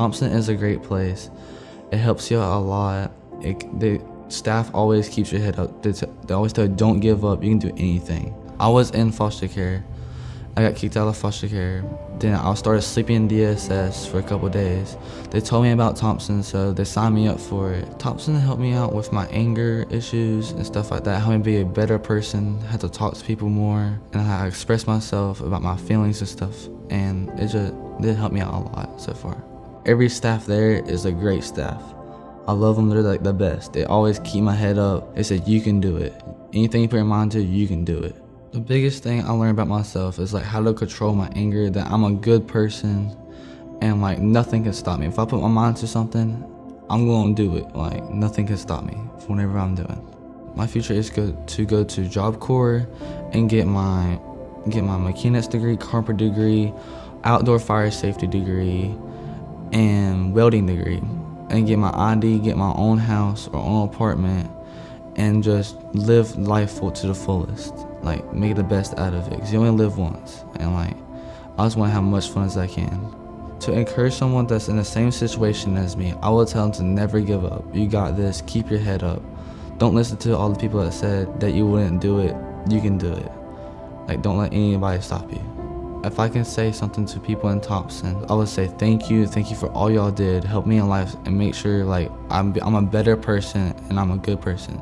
Thompson is a great place. It helps you out a lot. It, the staff always keeps your head up. They, they always tell you, don't give up. You can do anything. I was in foster care. I got kicked out of foster care. Then I started sleeping in DSS for a couple days. They told me about Thompson, so they signed me up for it. Thompson helped me out with my anger issues and stuff like that, helped me be a better person, had to talk to people more, and how I express myself about my feelings and stuff. And it just did help me out a lot so far. Every staff there is a great staff. I love them, they're like the best. They always keep my head up. They said, you can do it. Anything you put your mind to, you can do it. The biggest thing I learned about myself is like how to control my anger, that I'm a good person and like nothing can stop me. If I put my mind to something, I'm gonna do it. Like nothing can stop me from whatever I'm doing. My future is good to go to Job Corps and get my get my mechanics degree, carpenter degree, outdoor fire safety degree, and welding degree. And get my ID, get my own house or own apartment, and just live life full to the fullest. Like make the best out of it because you only live once and like i just want to have as much fun as i can. To encourage someone that's in the same situation as me i will tell them to never give up. You got this keep your head up. Don't listen to all the people that said that you wouldn't do it you can do it. Like don't let anybody stop you if I can say something to people in Thompson, I would say thank you, thank you for all y'all did, help me in life, and make sure like I'm I'm a better person and I'm a good person.